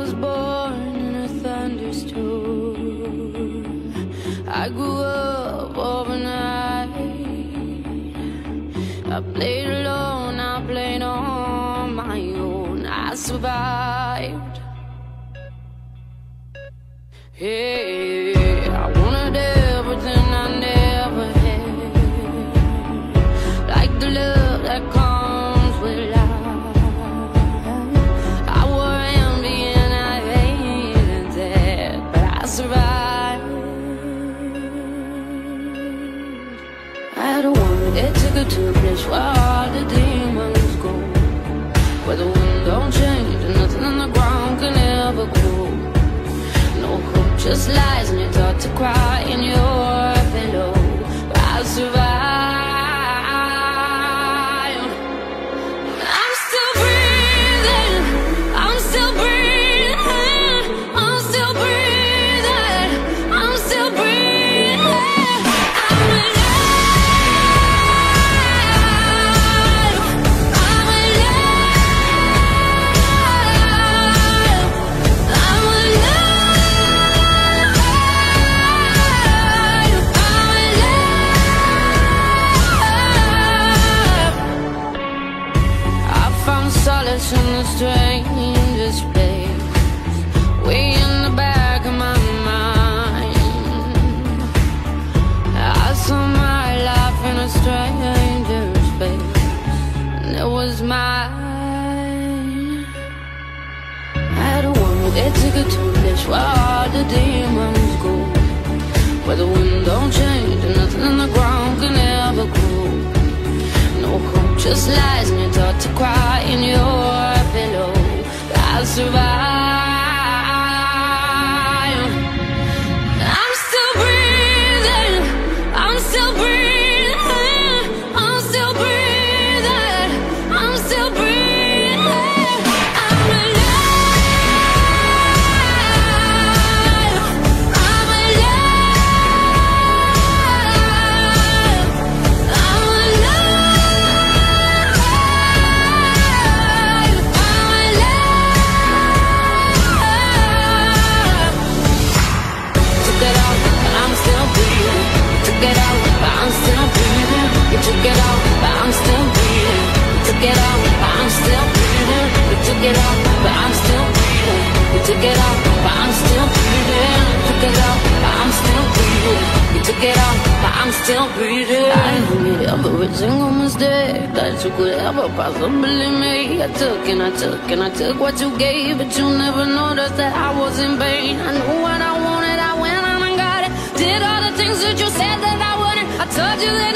was born in a thunderstorm. I grew up overnight. I played alone, I played on my own. I survived. Hey, woman took a place where the demons go. Where the wind don't change and nothing on the ground can ever grow. No hope, just lies, and you're taught to cry in your solace in the strangest place, way in the back of my mind. I saw my life in a stranger's face, and it was mine. I had a woman that took a place where all the demons go, where the wind don't change just lies, and you're taught to cry in your pillow. I'll survive. I'm still breathing. I'm still breathing. took it off, but I'm still breathing. You took it off, but I'm still breathing. You took it off, but I'm still breathing. You took it off, but I'm still breathing. I forget every single mistake that you could ever possibly make. I took and I took and I took what you gave, but you never noticed that I was in vain. I knew what I wanted, I went on and got it. Did all the things that you said that I wouldn't. I told you that.